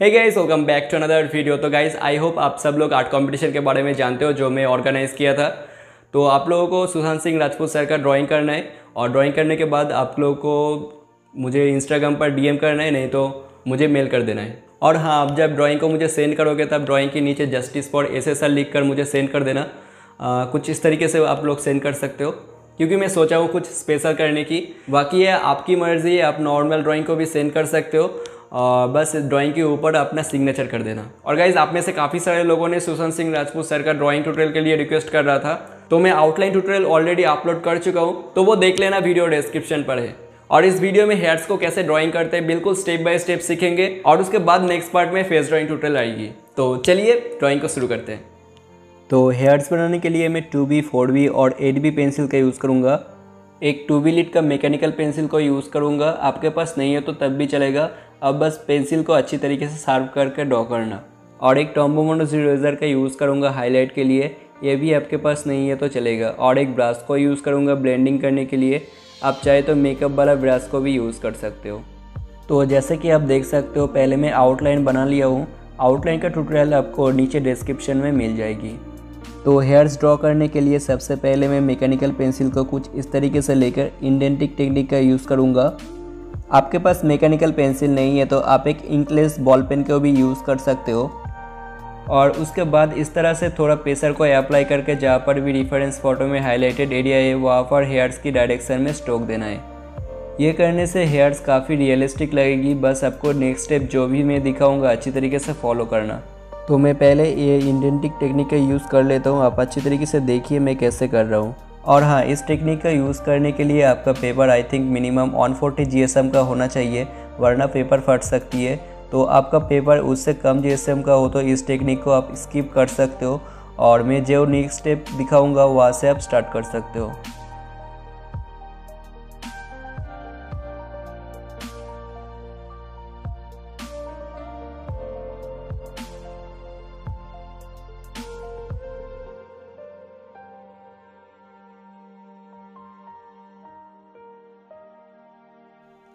है guys welcome back to another video तो guys I hope आप सब लोग आर्ट कंपटीशन के बारे में जानते हो जो मैं ऑर्गेनाइज़ किया था। तो आप लोगों को सुशांत सिंह राजपूत सर का ड्राइंग करना है और ड्राइंग करने के बाद आप लोगों को मुझे इंस्टाग्राम पर डीएम करना है नहीं तो मुझे मेल कर देना है। और हाँ आप जब ड्राइंग को मुझे सेंड करोगे तब ड्राइंग के नीचे जस्टिस फॉर एस एस लिख कर मुझे सेंड कर देना। आ, कुछ इस तरीके से आप लोग सेंड कर सकते हो। क्योंकि मैं सोचा हूँ कुछ स्पेशल करने की। बाकी है आपकी मर्ज़ी है आप नॉर्मल ड्राइंग को भी सेंड कर सकते हो। बस ड्राइंग के ऊपर अपना सिग्नेचर कर देना। और गाइज़ आप में से काफ़ी सारे लोगों ने सुशांत सिंह राजपूत सर का ड्राइंग ट्यूटोरियल के लिए रिक्वेस्ट कर रहा था। तो मैं आउटलाइन ट्यूटोरियल ऑलरेडी अपलोड कर चुका हूँ तो वो देख लेना वीडियो डिस्क्रिप्शन पर है। और इस वीडियो में हेयर्स को कैसे ड्राइंग करते हैं, बिल्कुल स्टेप बाय स्टेप सीखेंगे। और उसके बाद नेक्स्ट पार्ट में फेस ड्राइंग ट्यूटोरियल आएगी। तो चलिए ड्राइंग को शुरू करते हैं। तो हेयर्स बनाने के लिए मैं टू बी फोर बी और एट बी पेंसिल का यूज़ करूँगा। एक टू बी लिट का मैकेनिकल पेंसिल को यूज़ करूँगा। आपके पास नहीं है तो तब भी चलेगा। अब बस पेंसिल को अच्छी तरीके से शार्प करके ड्रॉ करना। और एक टॉम्बोमोनोस इरेजर का यूज़ करूँगा हाईलाइट के लिए। ये भी आपके पास नहीं है तो चलेगा। और एक ब्रश को यूज़ करूँगा ब्लेंडिंग करने के लिए। आप चाहे तो मेकअप वाला ब्रश को भी यूज़ कर सकते हो। तो जैसे कि आप देख सकते हो, पहले मैं आउटलाइन बना लिया हूँ। आउटलाइन का ट्यूटोरियल आपको नीचे डिस्क्रिप्शन में मिल जाएगी। तो हेयर्स ड्रॉ करने के लिए सबसे पहले मैं मैकेनिकल पेंसिल को कुछ इस तरीके से लेकर इंडेंटिक टेक्निक का यूज़ करूँगा। आपके पास मैकेनिकल पेंसिल नहीं है तो आप एक इंकलेस बॉल पेन को भी यूज़ कर सकते हो। और उसके बाद इस तरह से थोड़ा प्रेशर को अप्लाई करके जहाँ पर भी रिफरेंस फ़ोटो में हाईलाइटेड एरिया है, वहाँ पर हेयर्स की डायरेक्शन में स्ट्रोक देना है। ये करने से हेयर्स काफ़ी रियलिस्टिक लगेगी। बस आपको नेक्स्ट स्टेप जो भी मैं दिखाऊँगा, अच्छी तरीके से फॉलो करना। तो मैं पहले ये इंडेंटिक टेक्निक का यूज़ कर लेता हूँ। आप अच्छी तरीके से देखिए मैं कैसे कर रहा हूँ। और हाँ इस टेक्निक का यूज़ करने के लिए आपका paper I think minimum 140 forty का होना चाहिए, वरना पेपर फट सकती है। तो आपका पेपर उससे कम जीएसएम का हो तो इस टेक्निक को आप स्किप कर सकते हो और मैं जो नेक्स्ट स्टेप दिखाऊँगा, वहाँ से आप स्टार्ट कर सकते हो।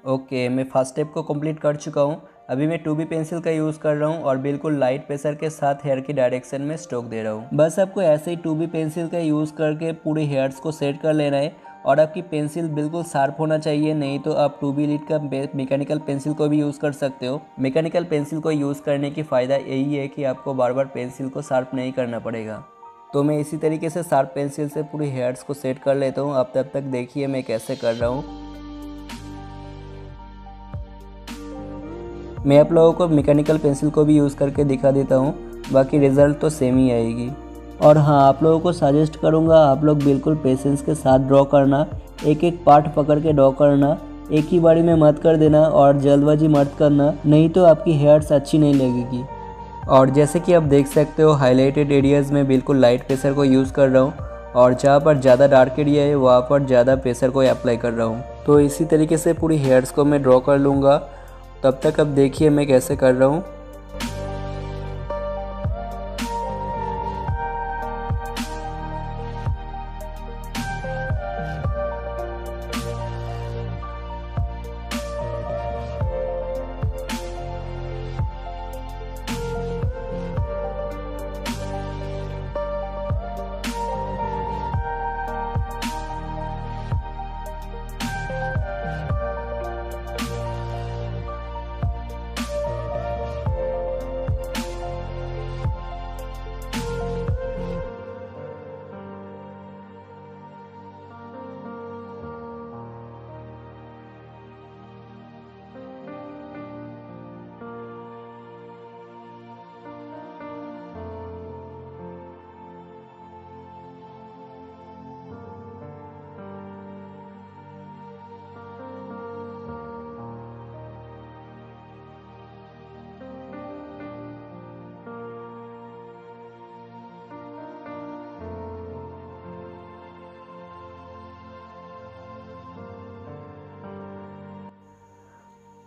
ओके, मैं फ़र्स्ट स्टेप को कंप्लीट कर चुका हूँ। अभी मैं टू बी पेंसिल का यूज़ कर रहा हूँ और बिल्कुल लाइट प्रेशर के साथ हेयर की डायरेक्शन में स्ट्रोक दे रहा हूँ। बस आपको ऐसे ही टू बी पेंसिल का यूज़ करके पूरे हेयर्स को सेट कर लेना है और आपकी पेंसिल बिल्कुल शार्प होना चाहिए, नहीं तो आप टू बी लीड का मैकेनिकल पेंसिल को भी यूज़ कर सकते हो। मैकेनिकल पेंसिल को यूज़ करने की फ़ायदा यही है कि आपको बार बार पेंसिल को शार्प नहीं करना पड़ेगा। तो मैं इसी तरीके से शार्प पेंसिल से पूरी हेयर्स को सेट कर लेता हूँ। अब तब तक देखिए मैं कैसे कर रहा हूँ। मैं आप लोगों को मैकेनिकल पेंसिल को भी यूज़ करके दिखा देता हूँ। बाकी रिज़ल्ट तो सेम ही आएगी। और हाँ आप लोगों को सजेस्ट करूँगा, आप लोग बिल्कुल पेशेंस के साथ ड्रॉ करना। एक एक पार्ट पकड़ के ड्रॉ करना। एक ही बारी में मत कर देना और जल्दबाजी मत करना। नहीं तो आपकी हेयर्स अच्छी नहीं लगेगी। और जैसे कि आप देख सकते हो हाईलाइटेड एरियाज़ में बिल्कुल लाइट प्रेशर को यूज़ कर रहा हूँ। और जहाँ पर ज़्यादा डार्क एरिया है, वहाँ पर ज़्यादा प्रेशर को अप्लाई कर रहा हूँ। तो इसी तरीके से पूरी हेयर्स को मैं ड्रॉ कर लूँगा। तब तक अब देखिए मैं कैसे कर रहा हूँ।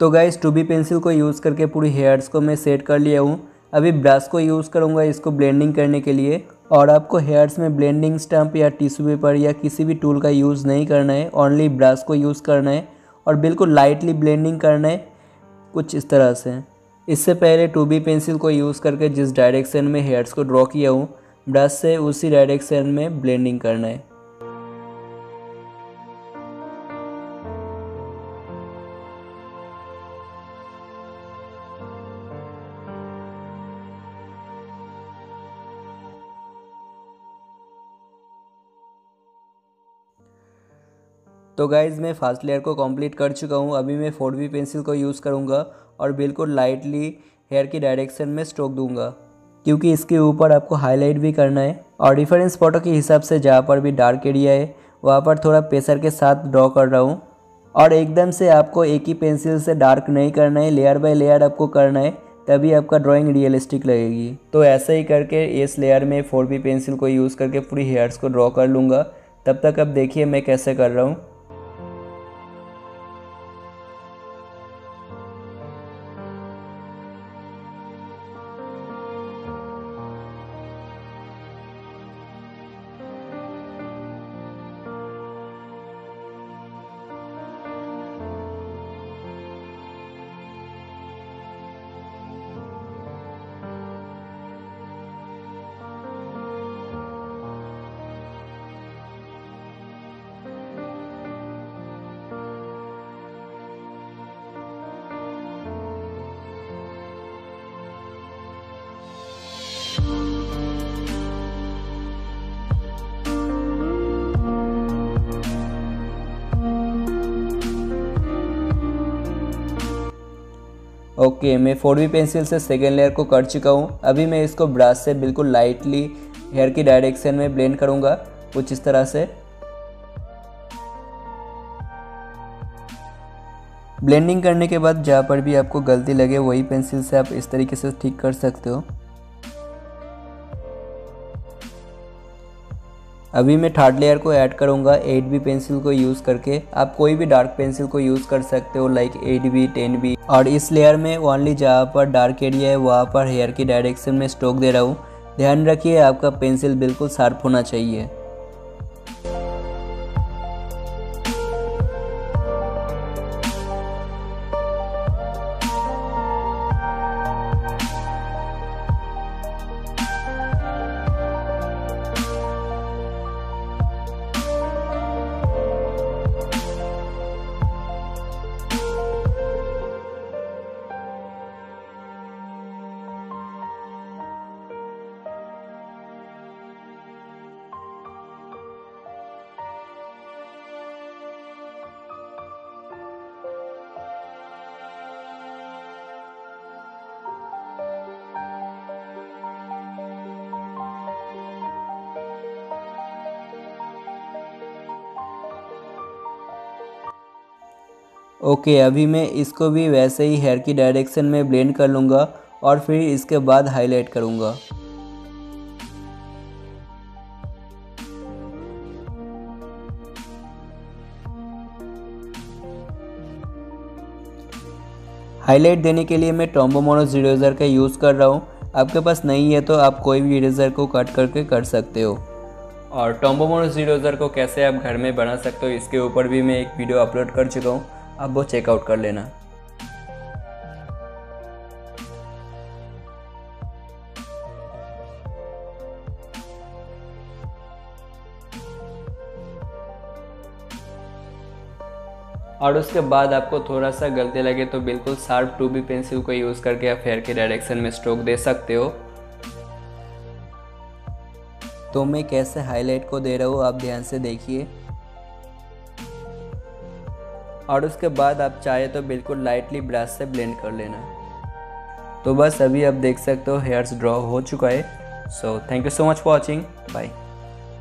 तो गाइस टू बी पेंसिल को यूज़ करके पूरी हेयर्स को मैं सेट कर लिया हूँ। अभी ब्रश को यूज़ करूँगा इसको ब्लेंडिंग करने के लिए। और आपको हेयर्स में ब्लेंडिंग स्टम्प या टिश्यू पेपर या किसी भी टूल का यूज़ नहीं करना है। ओनली ब्रश को यूज़ करना है। और बिल्कुल लाइटली ब्लेंडिंग करना है। कुछ इस तरह से। इससे पहले टू बी पेंसिल को यूज़ करके जिस डायरेक्शन में हेयर्स को ड्रॉ किया हूँ ब्रश से उसी डायरेक्शन में ब्लेंडिंग करना है। तो गाइज़ मैं फास्ट लेयर को कंप्लीट कर चुका हूँ। अभी मैं फोर बी पेंसिल को यूज़ करूँगा और बिल्कुल लाइटली हेयर की डायरेक्शन में स्ट्रोक दूँगा। क्योंकि इसके ऊपर आपको हाईलाइट भी करना है और डिफरेंस फ़ोटो के हिसाब से जहाँ पर भी डार्क एरिया है, वहाँ पर थोड़ा प्रेशर के साथ ड्रॉ कर रहा हूँ। और एकदम से आपको एक ही पेंसिल से डार्क नहीं करना है लेयर बाय लेयर आपको करना है, तभी आपका ड्राइंग रियलिस्टिक लगेगी। तो ऐसे ही करके इस लेयर में फोर बी पेंसिल को यूज़ करके पूरी हेयर्स को ड्रॉ कर लूँगा। तब तक अब देखिए मैं कैसे कर रहा हूँ। ओके, मैं फोर बी पेंसिल से सेकेंड लेयर को कर चुका हूँ। अभी मैं इसको ब्रश से बिल्कुल लाइटली हेयर की डायरेक्शन में ब्लेंड करूँगा, कुछ इस तरह से। ब्लेंडिंग करने के बाद जहाँ पर भी आपको गलती लगे, वही पेंसिल से आप इस तरीके से ठीक कर सकते हो। अभी मैं थर्ड लेयर को ऐड करूँगा एट बी पेंसिल को यूज़ करके। आप कोई भी डार्क पेंसिल को यूज़ कर सकते हो like eight B ten B और इस लेयर में ओनली जहाँ पर डार्क एरिया है, वहाँ पर हेयर की डायरेक्शन में स्ट्रोक दे रहा हूँ। ध्यान रखिए, आपका पेंसिल बिल्कुल शार्प होना चाहिए। ओके, अभी मैं इसको भी वैसे ही हेयर की डायरेक्शन में ब्लेंड कर लूँगा और फिर इसके बाद हाईलाइट करूँगा। हाईलाइट देने के लिए मैं टॉम्बो मोनोस इरेजर का यूज़ कर रहा हूँ। आपके पास नहीं है तो आप कोई भी इरेजर को कट करके कर सकते हो। और टॉम्बो मोनोस इरेजर को कैसे आप घर में बना सकते हो, इसके ऊपर भी मैं एक वीडियो अपलोड कर चुका हूँ। आप वो चेकआउट कर लेना। और उसके बाद आपको थोड़ा सा गलती लगे तो बिल्कुल शार्प टू बी पेंसिल को यूज़ करके आप फेयर के डायरेक्शन में स्ट्रोक दे सकते हो। तो मैं कैसे हाईलाइट को दे रहा हूँ, आप ध्यान से देखिए। और उसके बाद आप चाहे तो बिल्कुल लाइटली ब्रश से ब्लेंड कर लेना। तो बस अभी आप देख सकते हो हेयर्स ड्रॉ हो चुका है। So thank you so much for watching bye